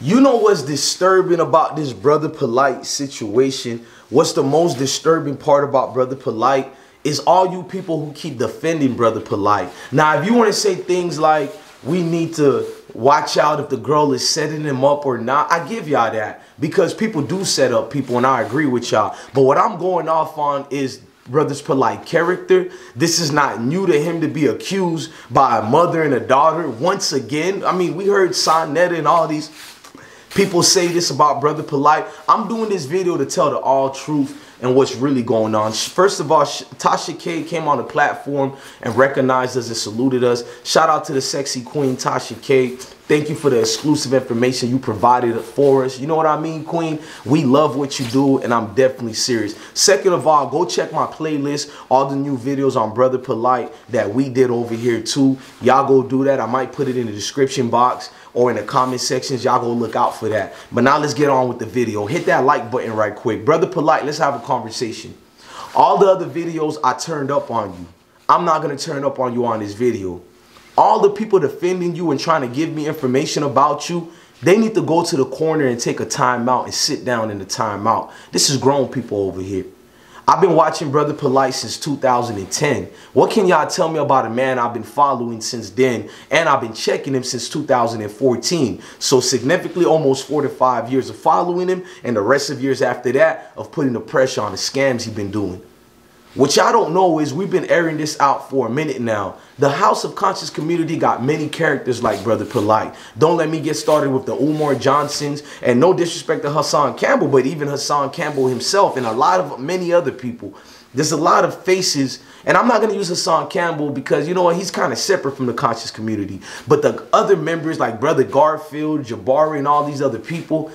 You know what's disturbing about this Brother Polight situation? What's the most disturbing part about Brother Polight is all you people who keep defending Brother Polight. Now, if you want to say things like, we need to watch out if the girl is setting him up or not, I give y'all that because people do set up people and I agree with y'all. But what I'm going off on is Brother's Polight character. This is not new to him to be accused by a mother and a daughter once again. I mean, we heard Sa Neter and all these People say this about Brother Polight. I'm doing this video to tell the all truth and what's really going on. First of all, Tasha K came on the platform and recognized us and saluted us. Shout out to the sexy queen, Tasha K. Thank you for the exclusive information you provided for us. You know what I mean, Queen? We love what you do, and I'm definitely serious. Second of all, go check my playlist. All the new videos on Brother Polight that we did over here, too. Y'all go do that. I might put it in the description box or in the comment sections. Y'all go look out for that. But now let's get on with the video. Hit that like button right quick. Brother Polight, let's have a conversation. All the other videos I turned up on you. I'm not going to turn up on you on this video all the people defending you and trying to give me information about you, they need to go to the corner and take a timeout and sit down in the timeout. This is grown people over here. I've been watching Brother Polight since 2010. What can y'all tell me about a man I've been following since then? And I've been checking him since 2014. So significantly almost four to five years of following him and the rest of years after that of putting the pressure on the scams he's been doing. What y'all don't know is we've been airing this out for a minute now. The House of Conscious community got many characters like Brother Polight. Don't let me get started with the Umar Johnsons and no disrespect to Hassan Campbell, but even Hassan Campbell himself and a lot of many other people. There's a lot of faces, and I'm not going to use Hassan Campbell because, you know what, he's kind of separate from the conscious community. But the other members like Brother Garfield, Jabari, and all these other people,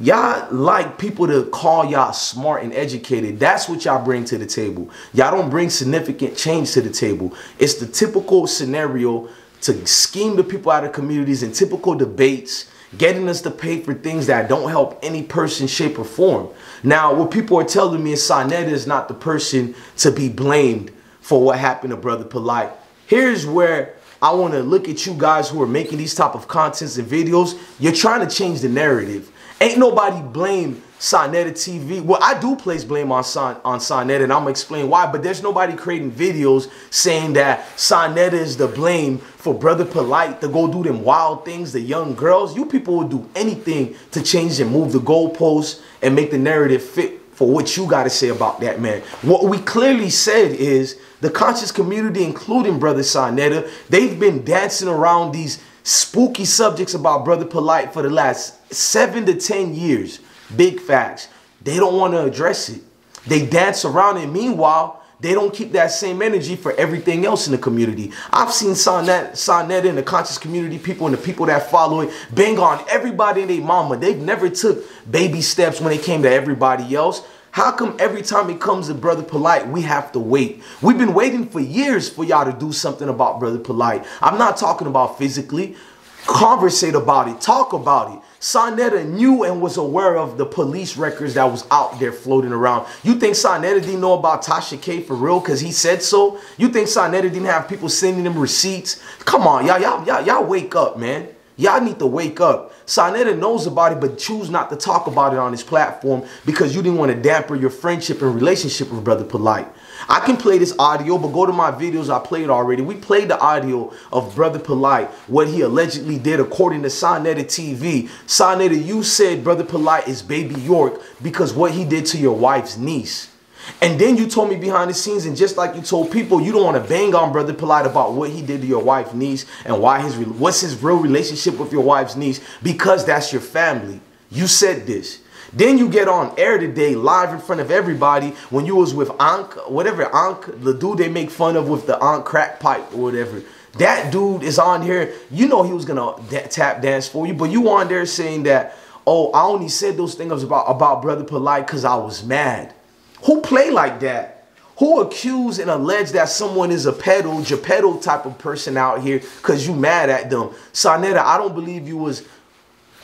Y'all like people to call y'all smart and educated. That's what y'all bring to the table. Y'all don't bring significant change to the table. It's the typical scenario to scheme the people out of communities in typical debates, getting us to pay for things that don't help any person, shape, or form. Now, what people are telling me is Sa Neter is not the person to be blamed for what happened to Brother Polight. Here's where I want to look at you guys who are making these type of contents and videos. You're trying to change the narrative. Ain't nobody blame Sa Neter TV. Well, I do place blame on Son on Sa Neter, and I'm gonna explain why. But there's nobody creating videos saying that Sa Neter is the blame for Brother Polight to go do them wild things, the young girls. You people will do anything to change and move the goalposts and make the narrative fit for what you got to say about that man. What we clearly said is the conscious community, including Brother Sa Neter, they've been dancing around these spooky subjects about Brother Polight for the last seven to 10 years. Big facts. They don't want to address it. They dance around it. Meanwhile, they don't keep that same energy for everything else in the community. I've seen Sonnet, Sonnet in the conscious community, people and the people that follow it, bang on everybody and their mama. They've never took baby steps when it came to everybody else. How come every time it comes to Brother Polight, we have to wait? We've been waiting for years for y'all to do something about Brother Polight. I'm not talking about physically. Conversate about it. Talk about it. Sa Neter knew and was aware of the police records that was out there floating around. You think Sa Neter didn't know about Tasha K for real because he said so? You think Sa Neter didn't have people sending him receipts? Come on, y'all, y'all, y'all, y'all wake up, man. Y'all need to wake up. Sa Neter knows about it, but choose not to talk about it on his platform because you didn't want to damper your friendship and relationship with Brother Polight. I can play this audio, but go to my videos. I played already. We played the audio of Brother Polight, what he allegedly did according to Sa Neter TV. Sa Neter, you said Brother Polight is Baby York because what he did to your wife's niece. And then you told me behind the scenes, and just like you told people, you don't want to bang on Brother Polight about what he did to your wife's niece and why his what's his real relationship with your wife's niece because that's your family. You said this. Then you get on air today, live in front of everybody, when you was with Ankh, whatever Ankh, the dude they make fun of with the Ankh crack pipe or whatever. That dude is on here. You know he was gonna tap dance for you, but you on there saying that, oh, I only said those things about about Brother Polight because I was mad. Who play like that? Who accuse and allege that someone is a pedo, Geppetto type of person out here because you mad at them? Sa Neter, I don't believe you was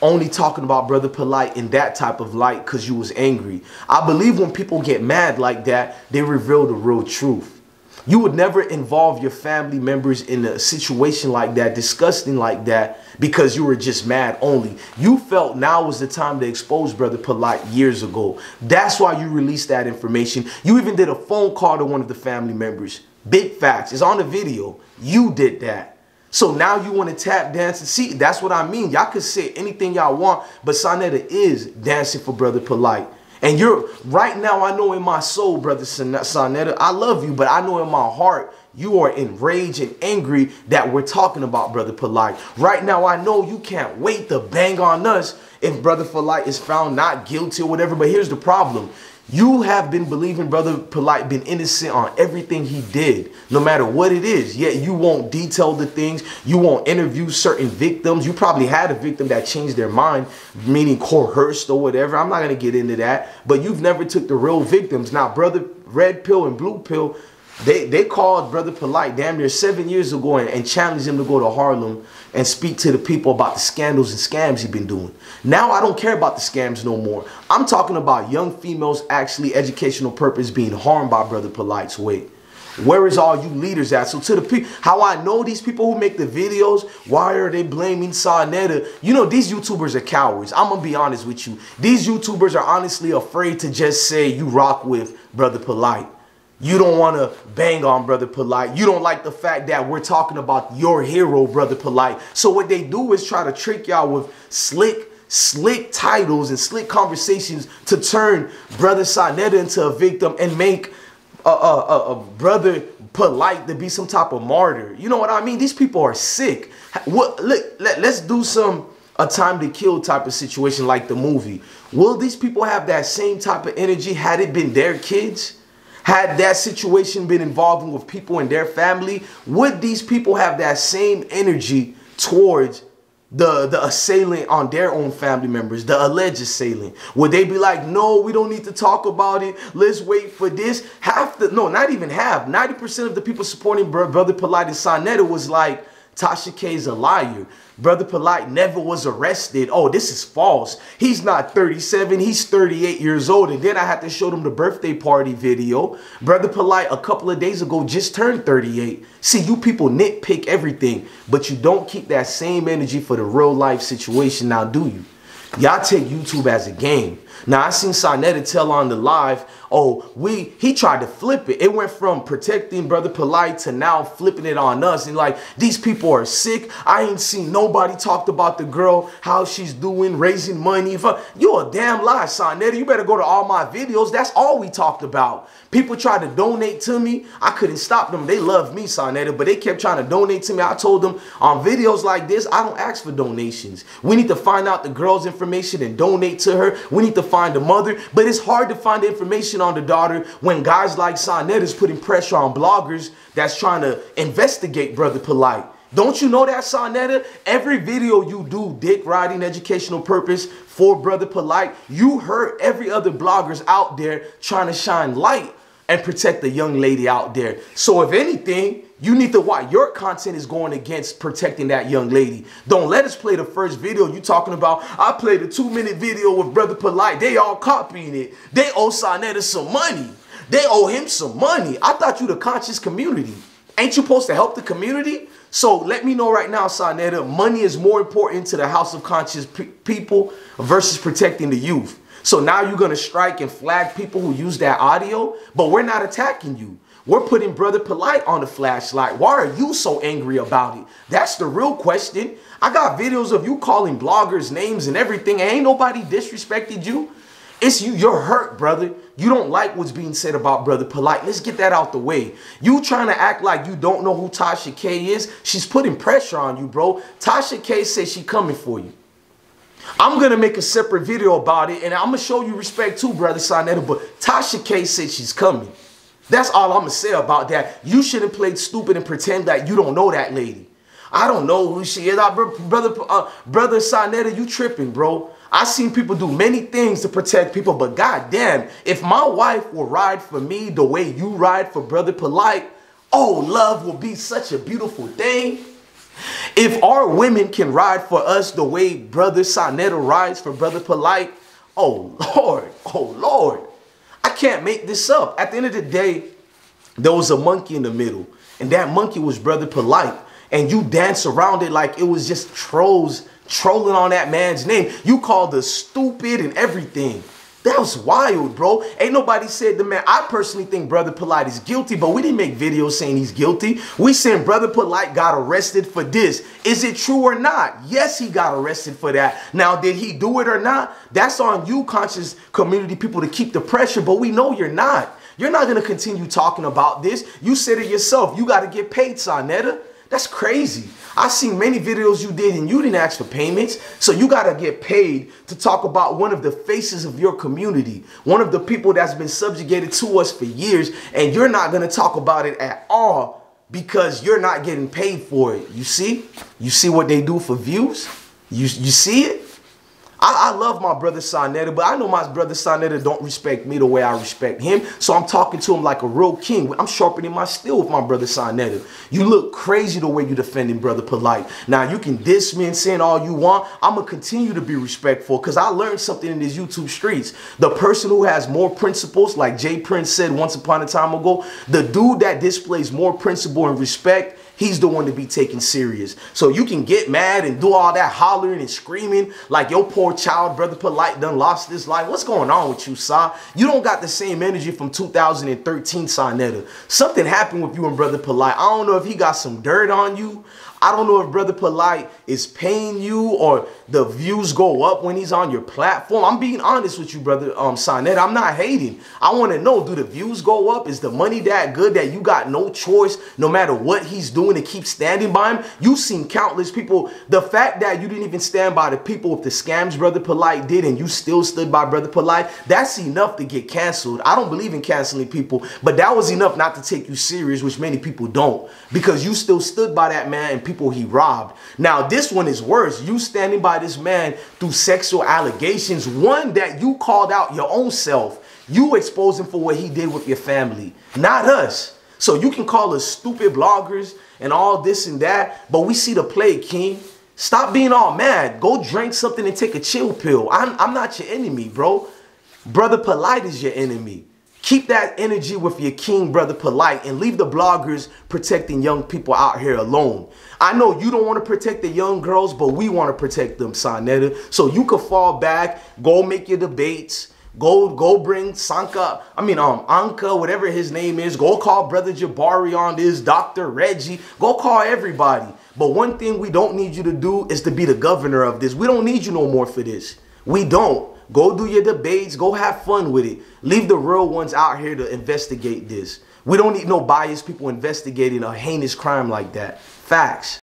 only talking about Brother Polight in that type of light because you was angry. I believe when people get mad like that, they reveal the real truth. You would never involve your family members in a situation like that, disgusting like that, because you were just mad only. You felt now was the time to expose Brother Polight years ago. That's why you released that information. You even did a phone call to one of the family members. Big facts. It's on the video. You did that. So now you want to tap dance and see, that's what I mean. Y'all can say anything y'all want, but Sa Neter is dancing for Brother Polight. And you're right now, I know in my soul, brother Sa Neter, I love you, but I know in my heart, you are enraged and angry that we're talking about Brother Polight. Right now, I know you can't wait to bang on us if Brother Polight is found not guilty or whatever. But here's the problem. You have been believing Brother Polight been innocent on everything he did, no matter what it is. Yet you won't detail the things. You won't interview certain victims. You probably had a victim that changed their mind, meaning coerced or whatever. I'm not going to get into that. But you've never took the real victims. Now, Brother Red Pill and Blue Pill, they, they called Brother Polight damn near seven years ago and, and challenged him to go to Harlem and speak to the people about the scandals and scams he's been doing. Now I don't care about the scams no more. I'm talking about young females actually educational purpose being harmed by Brother Polight's weight. Where is all you leaders at? So to the people, how I know these people who make the videos, why are they blaming Sa Neter? You know, these YouTubers are cowards. I'm to be honest with you. These YouTubers are honestly afraid to just say you rock with Brother Polight. You don't want to bang on Brother Polight. You don't like the fact that we're talking about your hero, Brother Polight. So what they do is try to trick y'all with slick, slick titles and slick conversations to turn Brother Sa Neter into a victim and make a, a, a, a Brother Polight to be some type of martyr. You know what I mean? These people are sick. What, let, let's do some a time to kill type of situation like the movie. Will these people have that same type of energy had it been their kids? Had that situation been involving with people in their family, would these people have that same energy towards the, the assailant on their own family members, the alleged assailant? Would they be like, no, we don't need to talk about it. Let's wait for this. Half the, no, not even half. 90% of the people supporting Brother and Sa Neter was like, Tasha K is a liar. Brother Polight never was arrested. Oh, this is false. He's not 37. He's 38 years old. And then I had to show them the birthday party video. Brother Polight, a couple of days ago, just turned 38. See, you people nitpick everything, but you don't keep that same energy for the real life situation now, do you? Y'all take YouTube as a game. Now, I seen Sa Neter tell on the live, oh, we he tried to flip it. It went from protecting Brother Polight to now flipping it on us. And like, these people are sick. I ain't seen nobody talked about the girl, how she's doing, raising money. You a damn lie, Sa Neter. You better go to all my videos. That's all we talked about. People tried to donate to me. I couldn't stop them. They love me, Sa Neter, but they kept trying to donate to me. I told them on videos like this, I don't ask for donations. We need to find out the girl's information and donate to her. We need to find the mother, but it's hard to find information on the daughter when guys like Sa Neter is putting pressure on bloggers that's trying to investigate Brother Polight. Don't you know that, Sa Neter? Every video you do, dick riding educational purpose for Brother Polight, you hurt every other bloggers out there trying to shine light and protect the young lady out there. So if anything, you need to watch your content is going against protecting that young lady. Don't let us play the first video you talking about. I played a two minute video with Brother Polight. They all copying it. They owe Sa Neter some money. They owe him some money. I thought you the conscious community. Ain't you supposed to help the community? So let me know right now, Sa Neter, money is more important to the House of Conscious people versus protecting the youth. So now you're going to strike and flag people who use that audio, but we're not attacking you. We're putting Brother Polight on the flashlight. Why are you so angry about it? That's the real question. I got videos of you calling bloggers names and everything. Ain't nobody disrespected you. It's you. You're hurt, brother. You don't like what's being said about Brother Polight. Let's get that out the way. You trying to act like you don't know who Tasha K is. She's putting pressure on you, bro. Tasha K says she coming for you. I'm to make a separate video about it, and I'm to show you respect too, Brother Sa Neter, but Tasha K said she's coming. That's all I'm to say about that. You shouldn't play stupid and pretend that you don't know that lady. I don't know who she is. brother, uh, brother Sa Neter, you tripping, bro. I seen people do many things to protect people, but goddamn, if my wife will ride for me the way you ride for Brother Polight, oh, love will be such a beautiful thing. If our women can ride for us the way Brother Sa Neter rides for Brother Polight, oh Lord, oh Lord, I can't make this up. At the end of the day, there was a monkey in the middle, and that monkey was Brother Polight. And you dance around it like it was just trolls trolling on that man's name. You called us stupid and everything. That was wild, bro. Ain't nobody said the man. I personally think Brother Polight is guilty, but we didn't make videos saying he's guilty. We saying Brother Polight got arrested for this. Is it true or not? Yes, he got arrested for that. Now, did he do it or not? That's on you, conscious community people, to keep the pressure, but we know you're not. You're not going to continue talking about this. You said it yourself. You got to get paid, Sa Neter. That's crazy. I've seen many videos you did and you didn't ask for payments. So you got to get paid to talk about one of the faces of your community, one of the people that's been subjugated to us for years, and you're not going to talk about it at all because you're not getting paid for it. You see? You see what they do for views? You, you see it? I, I, love my brother Sa Neter, but I know my brother Sa Neter don't respect me the way I respect him. So I'm talking to him like a real king. I'm sharpening my steel with my brother Sa Neter. You look crazy the way you're defending brother Polight. Now you can diss me and saying all you want. I'm gonna continue to be respectful because I learned something in these YouTube streets. The person who has more principles, like Jay Prince said once upon a time ago, the dude that displays more principle and respect he's the one to be taken serious. So you can get mad and do all that hollering and screaming like your poor child, brother Polight, done lost his life. What's going on with you, Sa? You don't got the same energy from 2013, Sa Neter. Something happened with you and brother Polight. I don't know if he got some dirt on you. I don't know if Brother Polight is paying you or the views go up when he's on your platform. I'm being honest with you, Brother um, Sonnet. I'm not hating. I want to know, do the views go up? Is the money that good that you got no choice no matter what he's doing to keep standing by him? You've seen countless people. The fact that you didn't even stand by the people with the scams Brother Polight did and you still stood by Brother Polight, that's enough to get canceled. I don't believe in canceling people, but that was enough not to take you serious, which many people don't because you still stood by that man and people he robbed. Now, this one is worse. You standing by this man through sexual allegations, one that you called out your own self. You exposed him for what he did with your family, not us. So you can call us stupid bloggers and all this and that, but we see the play, King. Stop being all mad. Go drink something and take a chill pill. I'm, I'm not your enemy, bro. Brother Polight is your enemy. Keep that energy with your king brother Polight and leave the bloggers protecting young people out here alone. I know you don't want to protect the young girls, but we want to protect them, Sa Neter. So you could fall back, go make your debates, go go bring Sanka, I mean um Anka, whatever his name is, go call brother Jabari on this, Dr. Reggie, go call everybody. But one thing we don't need you to do is to be the governor of this. We don't need you no more for this. We don't. Go do your debates. Go have fun with it. Leave the real ones out here to investigate this. We don't need no biased people investigating a heinous crime like that. Facts.